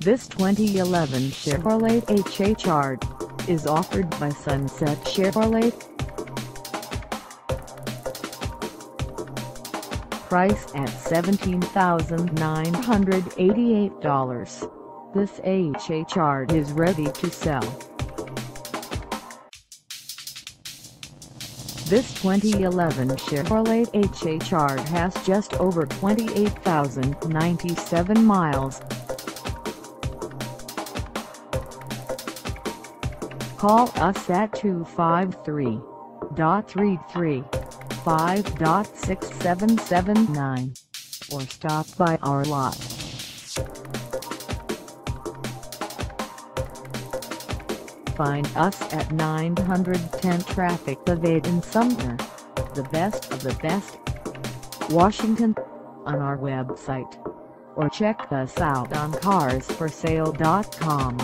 This 2011 Chevrolet HHR is offered by Sunset Chevrolet. Price at $17,988. This HHR is ready to sell. This 2011 Chevrolet HHR has just over 28,097 miles. Call us at 253-33-5.6779 or stop by our lot. Find us at 910 Traffic Ave in Sumner, the best of the best, Washington, on our website, or check us out on carsforsale.com.